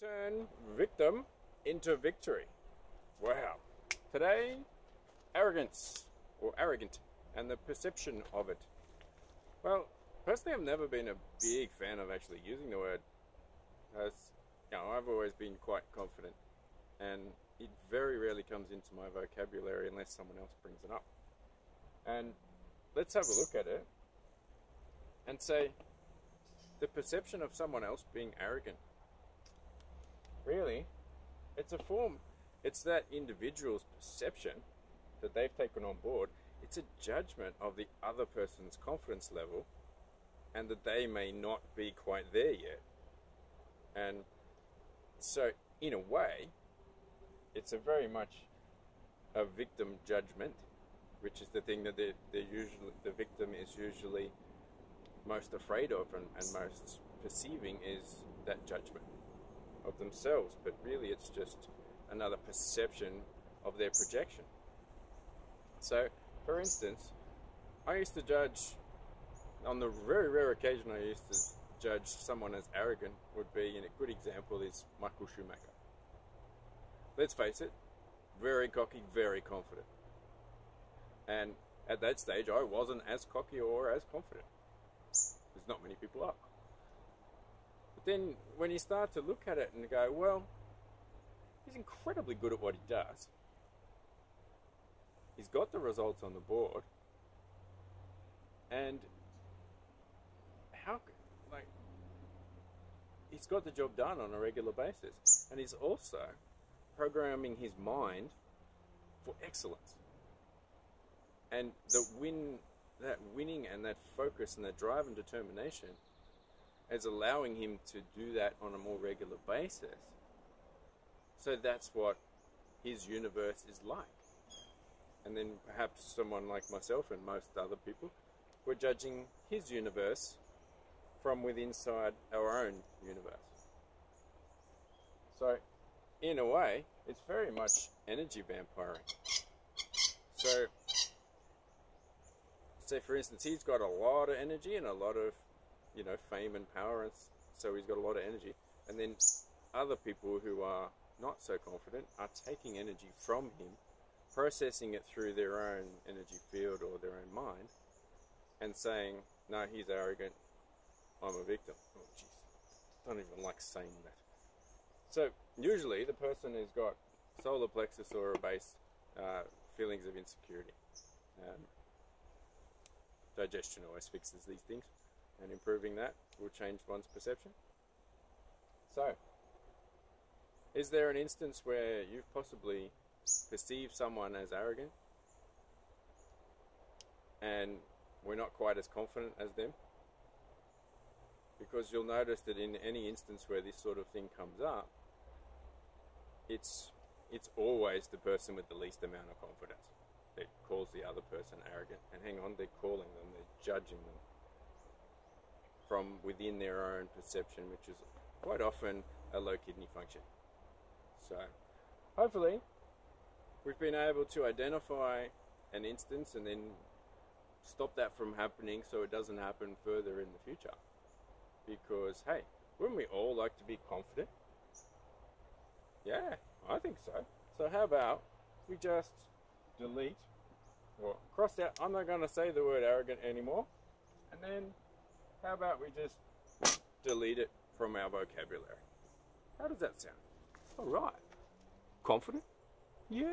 Turn victim into victory. Wow. Today, arrogance or arrogant and the perception of it. Well, personally, I've never been a big fan of actually using the word. As you know, I've always been quite confident, and it very rarely comes into my vocabulary unless someone else brings it up. And let's have a look at it and say the perception of someone else being arrogant really, it's a form, it's that individual's perception that they've taken on board. It's a judgment of the other person's confidence level and that they may not be quite there yet. And so, in a way, it's a very much a victim judgment, which is the thing that they're usually, the victim is usually most afraid of and, and most perceiving is that judgment of themselves, but really it's just another perception of their projection. So, for instance, I used to judge, on the very rare occasion I used to judge someone as arrogant, would be, and a good example is Michael Schumacher. Let's face it, very cocky, very confident. And at that stage, I wasn't as cocky or as confident. There's not many people are then when you start to look at it and go, well, he's incredibly good at what he does. He's got the results on the board. And how, like, he's got the job done on a regular basis. And he's also programming his mind for excellence. And the win, that winning and that focus and that drive and determination as allowing him to do that on a more regular basis. So that's what his universe is like. And then perhaps someone like myself and most other people were judging his universe from within inside our own universe. So, in a way, it's very much energy vampiring. So, say for instance, he's got a lot of energy and a lot of you know, fame and power, and so he's got a lot of energy. And then other people who are not so confident are taking energy from him, processing it through their own energy field or their own mind, and saying, "No, he's arrogant. I'm a victim." Oh, jeez, don't even like saying that. So usually the person has got solar plexus or a base uh, feelings of insecurity. Um, digestion always fixes these things and improving that will change one's perception. So, is there an instance where you've possibly perceived someone as arrogant and we're not quite as confident as them? Because you'll notice that in any instance where this sort of thing comes up, it's it's always the person with the least amount of confidence that calls the other person arrogant. And hang on, they're calling them, they're judging them from within their own perception, which is quite often a low kidney function. So, hopefully, we've been able to identify an instance and then stop that from happening so it doesn't happen further in the future. Because, hey, wouldn't we all like to be confident? Yeah, I think so. So, how about we just delete or cross out? I'm not going to say the word arrogant anymore. And then how about we just delete it from our vocabulary? How does that sound? All right. Confident? Yeah.